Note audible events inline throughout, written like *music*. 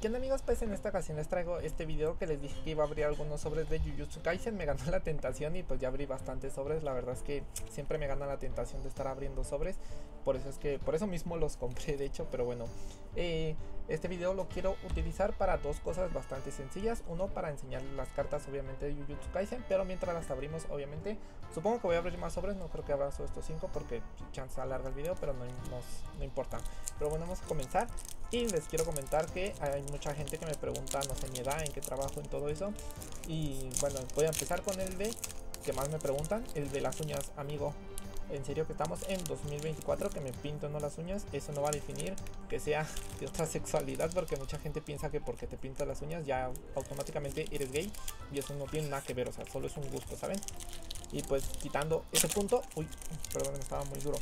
¿Qué onda amigos? Pues en esta ocasión les traigo este video que les dije que iba a abrir algunos sobres de Jujutsu Kaisen. Me ganó la tentación y pues ya abrí bastantes sobres. La verdad es que siempre me gana la tentación de estar abriendo sobres. Por eso es que, por eso mismo los compré de hecho. Pero bueno, eh, este video lo quiero utilizar para dos cosas bastante sencillas Uno para enseñar las cartas obviamente de Jujutsu Kaisen Pero mientras las abrimos obviamente Supongo que voy a abrir más sobres, no creo que abra estos cinco Porque chance alarga el video pero no importa Pero bueno, vamos a comenzar y les quiero comentar que hay mucha gente que me pregunta, no sé, mi edad, en qué trabajo, en todo eso. Y bueno, voy a empezar con el de que más me preguntan, el de las uñas, amigo. En serio que estamos en 2024, que me pinto no las uñas, eso no va a definir que sea de otra sexualidad, porque mucha gente piensa que porque te pintas las uñas ya automáticamente eres gay, y eso no tiene nada que ver, o sea, solo es un gusto, ¿saben? Y pues quitando ese punto, uy, perdón, estaba muy duro.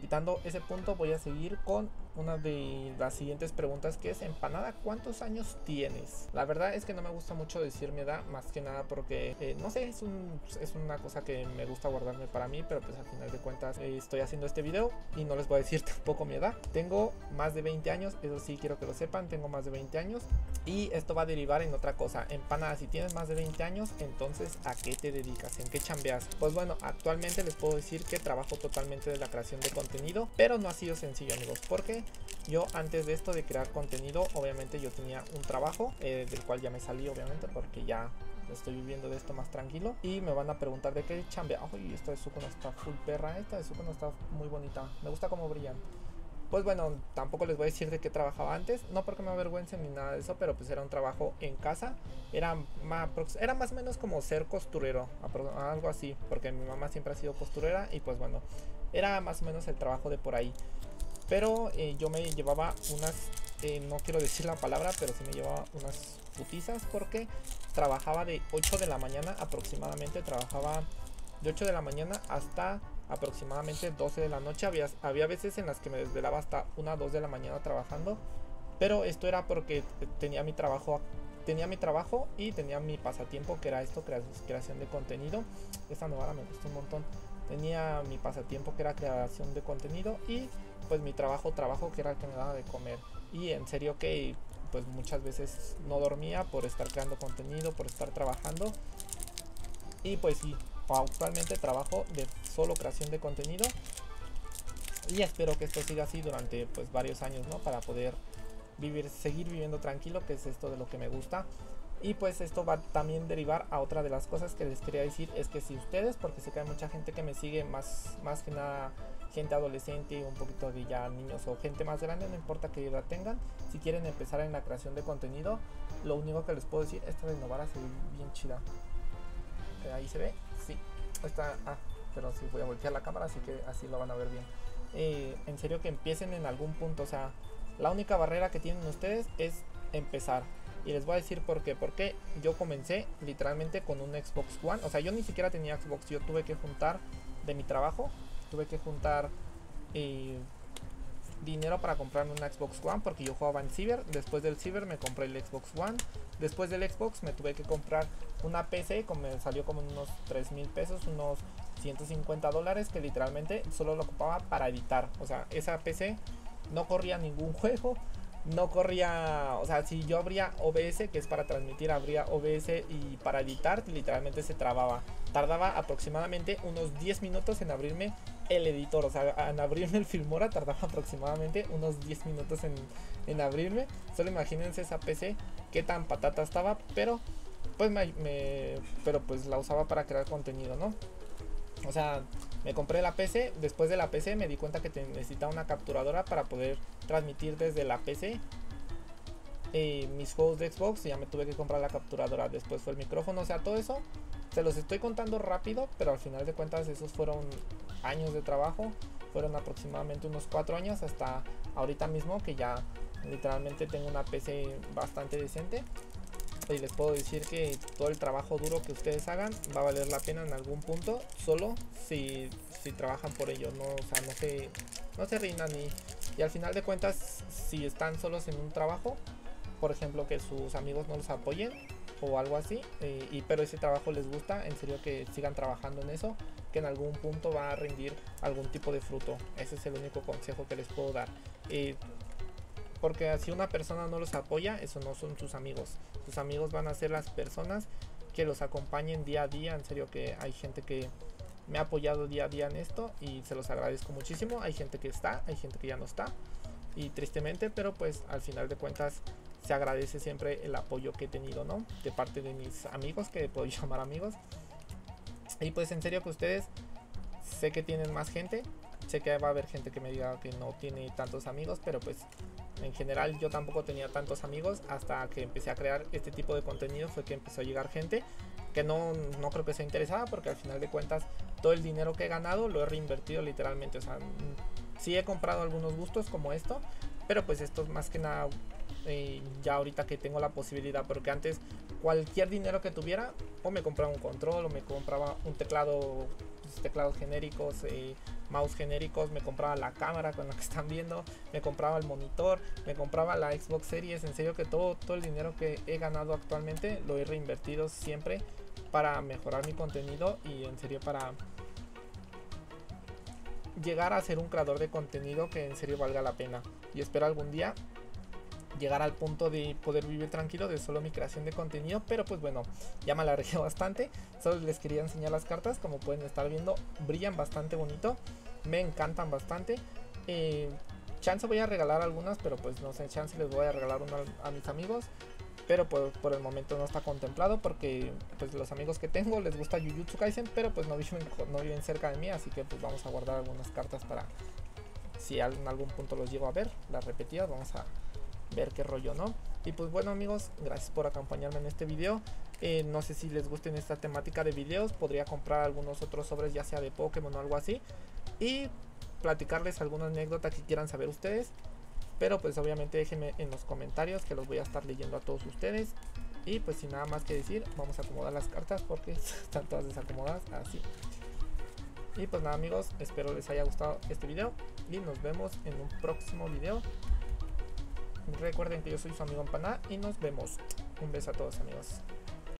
Quitando ese punto voy a seguir con una de las siguientes preguntas que es empanada ¿cuántos años tienes? La verdad es que no me gusta mucho decir mi edad más que nada porque eh, no sé es, un, es una cosa que me gusta guardarme para mí pero pues al final de cuentas eh, estoy haciendo este video y no les voy a decir *laughs* tampoco mi edad tengo más de 20 años eso sí quiero que lo sepan tengo más de 20 años y esto va a derivar en otra cosa empanada si tienes más de 20 años entonces ¿a qué te dedicas? ¿en qué chambeas? pues bueno actualmente les puedo decir que trabajo totalmente de la creación de contenido pero no ha sido sencillo amigos porque yo antes de esto de crear contenido, obviamente yo tenía un trabajo eh, del cual ya me salí, obviamente, porque ya estoy viviendo de esto más tranquilo. Y me van a preguntar de qué chambea. Ay, esta de no está full perra, esta de no está muy bonita. Me gusta cómo brillan. Pues bueno, tampoco les voy a decir de qué trabajaba antes, no porque me avergüence ni nada de eso, pero pues era un trabajo en casa, era más, era más o menos como ser costurero, algo así, porque mi mamá siempre ha sido costurera y pues bueno, era más o menos el trabajo de por ahí. Pero eh, yo me llevaba unas, eh, no quiero decir la palabra, pero sí me llevaba unas putizas porque trabajaba de 8 de la mañana aproximadamente, trabajaba de 8 de la mañana hasta aproximadamente 12 de la noche. Había, había veces en las que me desvelaba hasta 1 2 de la mañana trabajando, pero esto era porque tenía mi trabajo tenía mi trabajo y tenía mi pasatiempo que era esto, creación de contenido. Esta novara me gustó un montón. Tenía mi pasatiempo que era creación de contenido y pues mi trabajo, trabajo que era el que me daba de comer. Y en serio que pues muchas veces no dormía por estar creando contenido, por estar trabajando. Y pues sí, actualmente trabajo de solo creación de contenido. Y espero que esto siga así durante pues varios años, ¿no? Para poder vivir, seguir viviendo tranquilo, que es esto de lo que me gusta. Y pues esto va también derivar a otra de las cosas que les quería decir, es que si ustedes, porque sé que hay mucha gente que me sigue más, más que nada gente adolescente, un poquito de ya niños o gente más grande, no importa qué edad tengan, si quieren empezar en la creación de contenido, lo único que les puedo decir, esta de Novara se ve bien chida. Eh, ahí se ve, sí, está, ah, pero sí voy a voltear la cámara, así que así lo van a ver bien. Eh, en serio que empiecen en algún punto, o sea, la única barrera que tienen ustedes es empezar. Y les voy a decir por qué. Porque yo comencé literalmente con un Xbox One. O sea, yo ni siquiera tenía Xbox. Yo tuve que juntar de mi trabajo tuve que juntar eh, dinero para comprarme una Xbox One porque yo jugaba en Ciber. Después del Ciber me compré el Xbox One. Después del Xbox me tuve que comprar una PC, como me salió como unos 3 mil pesos, unos 150 dólares que literalmente solo lo ocupaba para editar. O sea, esa PC no corría ningún *laughs* juego. No corría, o sea, si yo abría OBS, que es para transmitir, abría OBS y para editar, literalmente se trababa. Tardaba aproximadamente unos 10 minutos en abrirme el editor, o sea, en abrirme el Filmora tardaba aproximadamente unos 10 minutos en, abrirme. Solo imagínense esa PC, qué tan patata estaba, pero pues me, pero pues la usaba para crear contenido, ¿no? O sea, me compré la PC, después de la PC me di cuenta que necesitaba una capturadora para poder transmitir desde la PC eh, mis juegos de Xbox, ya me tuve que comprar la capturadora, después fue el micrófono, o sea, todo eso se los estoy contando rápido, pero al final de cuentas esos fueron años de trabajo. Fueron aproximadamente unos 4 años hasta ahorita mismo que ya literalmente tengo una PC bastante decente. Y les puedo decir que todo el trabajo duro que ustedes hagan va a valer la pena en algún punto, solo si, si trabajan por ello, no, o sea, no se, no se rindan y, y al final de cuentas, si están solos en un trabajo, por ejemplo, que sus amigos no los apoyen, o algo así, eh, y, pero ese trabajo les gusta, en serio que sigan trabajando en eso, que en algún punto va a rendir algún tipo de fruto. Ese es el único consejo que les puedo dar. Porque si una persona no los apoya, eso no son sus amigos. Sus amigos van a ser las personas que los acompañen día a día. En serio que hay gente que me ha apoyado día a día en esto y se los agradezco muchísimo. Hay gente que está, hay gente que ya no está. Y tristemente, pero pues al final de cuentas se agradece siempre el apoyo que he tenido, ¿no? De parte de mis amigos, que puedo *laughs* llamar amigos. Y pues en serio que ustedes sé que tienen más gente. Sé que va a haber gente que me diga que no tiene tantos amigos, pero pues en general yo tampoco tenía tantos amigos hasta que empecé a crear este tipo de contenido fue que empezó a llegar gente que no, no creo que sea interesada porque al final de cuentas todo el dinero que he ganado lo he reinvertido literalmente. O sea, sí he comprado algunos gustos como esto, pero pues esto es más que nada eh, ya ahorita que tengo la posibilidad, porque antes cualquier dinero que tuviera o me compraba un control o me compraba un teclado teclados genéricos, eh, mouse genéricos, me compraba la cámara con la que están viendo, me compraba el monitor, me compraba la Xbox Series, en serio que todo, todo el dinero que he ganado actualmente lo he reinvertido siempre para mejorar mi contenido y en serio para llegar a ser un creador de contenido que en serio valga la pena. Y espero algún día llegar al punto de poder vivir tranquilo de solo mi creación de contenido. Pero pues bueno, ya me alargué *laughs* bastante. Solo les quería enseñar las cartas. Como pueden estar viendo, brillan bastante bonito. Me encantan bastante. Eh, chance voy a regalar algunas, pero pues no sé, chance les voy a regalar una a mis amigos. Pero pues, por el momento no está contemplado porque pues los amigos que tengo les gusta Jujutsu Kaisen, pero pues no viven, no viven cerca de mí, así que pues vamos a guardar algunas cartas para si en algún punto los llego a ver, las repetidas, vamos a ver qué rollo, ¿no? Y pues bueno amigos, gracias por acompañarme en este video. Eh, no sé si les gusten esta temática de videos, podría comprar algunos otros sobres ya sea de Pokémon o algo así. Y platicarles alguna anécdota que quieran saber ustedes. Pero pues obviamente déjenme en los comentarios que los voy a estar leyendo a todos ustedes. Y pues sin nada más que decir, vamos a acomodar las cartas porque *laughs* están todas desacomodadas así. Y pues nada amigos, espero les haya gustado este video y nos vemos en un próximo video. Recuerden que yo soy su amigo Empaná y nos vemos. Un beso a todos amigos.